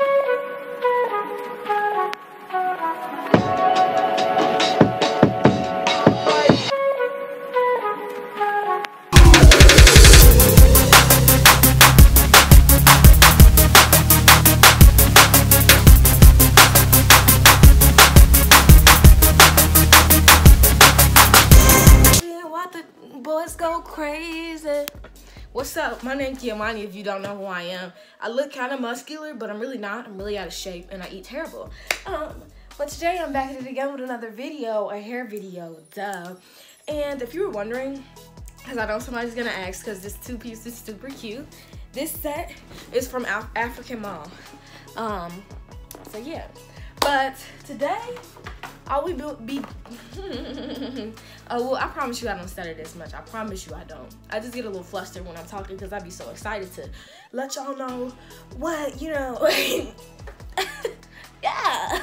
Thank you. What's up? My name's Kheumani if you don't know who I am. I look kind of muscular, but I'm really not. I'm really out of shape and I eat terrible. Um, but today I'm back at it again with another video, a hair video, duh. And if you were wondering, because I know somebody's gonna ask, because this two piece is super cute. This set is from Af African Mall. Um, so yeah. But today, I will be. oh well, I promise you I don't stutter this much. I promise you I don't. I just get a little flustered when I'm talking because I'd be so excited to let y'all know what you know. yeah.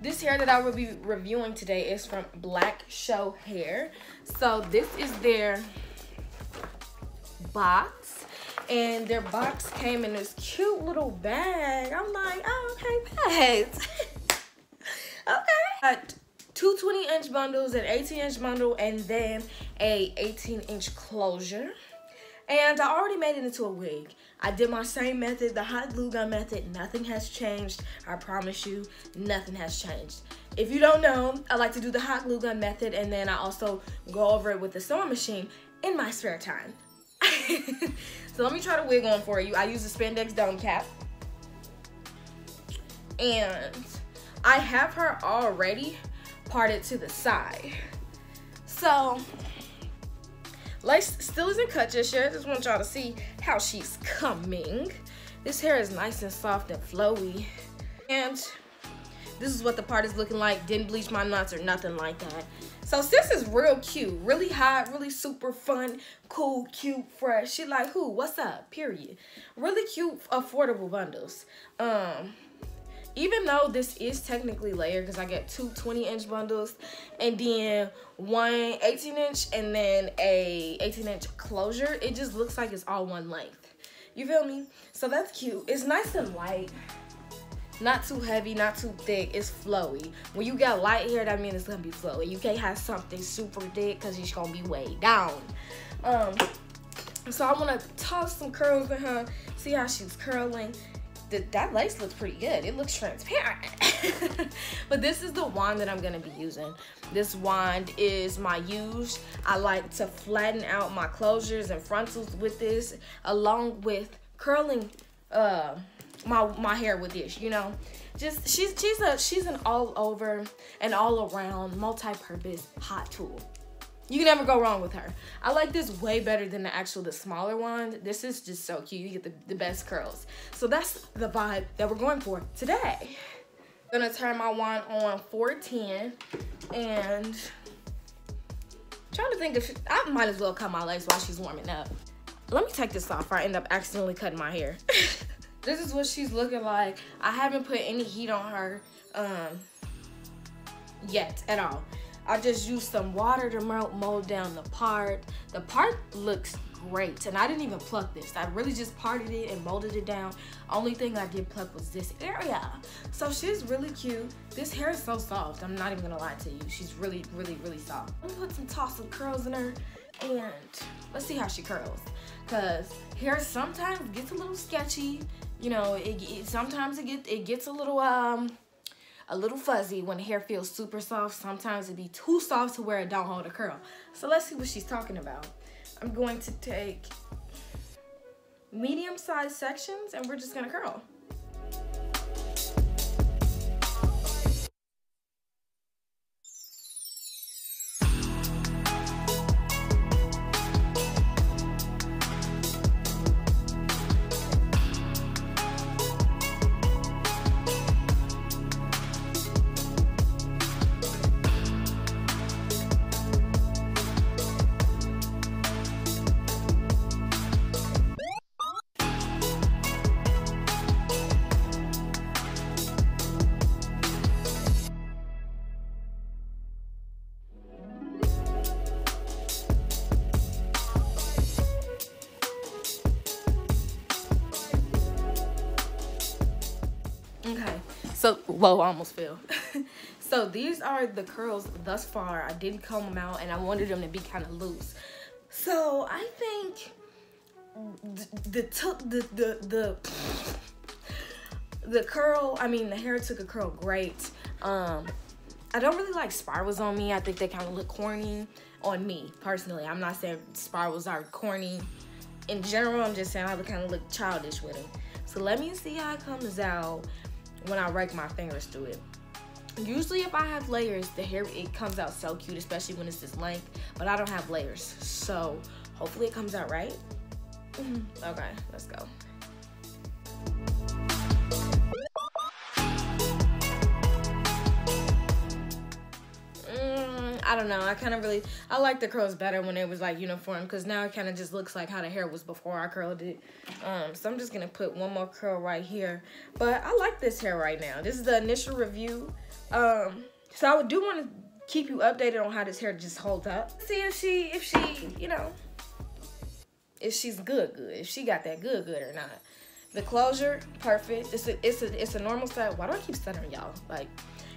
this hair that I will be reviewing today is from Black Show Hair. So this is their box and their box came in this cute little bag. I'm like, oh, okay, bags. Okay. Two 20 inch bundles, an 18 inch bundle, and then a 18 inch closure. And I already made it into a wig. I did my same method, the hot glue gun method. Nothing has changed. I promise you, nothing has changed. If you don't know, I like to do the hot glue gun method and then I also go over it with the sewing machine in my spare time. so let me try the wig on for you. I use the spandex dome cap. And I have her already parted to the side. So, lace still isn't cut just yet. Just want y'all to see how she's coming. This hair is nice and soft and flowy. And this is what the part is looking like. Didn't bleach my knots or nothing like that. So sis is real cute, really hot, really super fun, cool, cute, fresh. She like, who, what's up, period. Really cute, affordable bundles. Um, even though this is technically layered because I get two 20 inch bundles and then one 18 inch and then a 18 inch closure, it just looks like it's all one length. You feel me? So that's cute. It's nice and light. Not too heavy, not too thick. It's flowy. When you got light hair, that means it's gonna be flowy. You can't have something super thick because it's gonna be way down. Um, so I wanna toss some curls in her, see how she's curling the, that lace looks pretty good. It looks transparent. but this is the wand that I'm gonna be using. This wand is my use. I like to flatten out my closures and frontals with this, along with curling uh, my my hair with this. You know, just she's she's a she's an all over and all around multi-purpose hot tool. You can never go wrong with her. I like this way better than the actual, the smaller one. This is just so cute. You get the, the best curls. So that's the vibe that we're going for today. I'm gonna turn my wand on 410 and trying to think if, I might as well cut my legs while she's warming up. Let me take this off or I end up accidentally cutting my hair. this is what she's looking like. I haven't put any heat on her um, yet at all. I just used some water to mold down the part. The part looks great and I didn't even pluck this. I really just parted it and molded it down. Only thing I did pluck was this area. So she's really cute. This hair is so soft. I'm not even gonna lie to you. She's really, really, really soft. Let me put some toss some curls in her and let's see how she curls. Cause hair sometimes gets a little sketchy. You know, it, it sometimes it it gets a little um a little fuzzy when the hair feels super soft. Sometimes it'd be too soft to where it don't hold a curl. So let's see what she's talking about. I'm going to take medium sized sections and we're just gonna curl. Okay, so whoa, I almost fell. so these are the curls thus far. I didn't comb them out, and I wanted them to be kind of loose. So I think the the the the, the the curl, I mean, the hair took a curl great. Um, I don't really like spirals on me. I think they kind of look corny on me, personally. I'm not saying spirals are corny. In general, I'm just saying I would kind of look childish with them. So let me see how it comes out when I rake my fingers through it. Usually if I have layers, the hair, it comes out so cute, especially when it's this length. But I don't have layers, so hopefully it comes out right. Mm-hmm. okay, let's go. I don't know. I kind of really I like the curls better when it was like uniform because now it kind of just looks like how the hair was before I curled it. Um, so I'm just gonna put one more curl right here. But I like this hair right now. This is the initial review. Um, so I do want to keep you updated on how this hair just holds up. See if she if she you know if she's good good if she got that good good or not. The closure perfect. It's a it's a it's a normal style. Why do I keep stuttering y'all? Like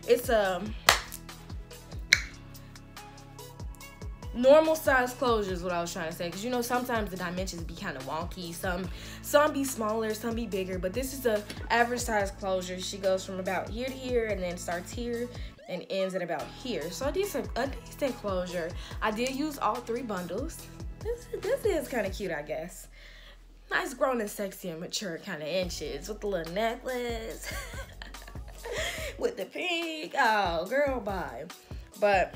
it's a normal size closure is what I was trying to say. Because you know sometimes the dimensions be kind of wonky. Some some be smaller some be bigger. But this is a average size closure. She goes from about here to here and then starts here and ends at about here. So a decent a decent closure. I did use all three bundles. This, this is kind of cute I guess. Nice grown and sexy and mature kind of inches with the little necklace with the pink. Oh girl bye. But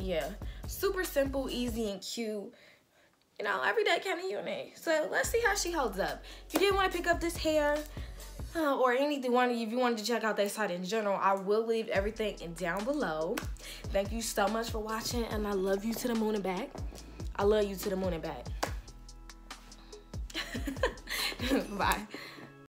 yeah, super simple, easy, and cute. You know, everyday kind of unique. So let's see how she holds up. If you didn't want to pick up this hair, uh, or anything one if you wanted to check out their site in general i will leave everything down below thank you so much for watching and i love you to the moon and back i love you to the moon and back bye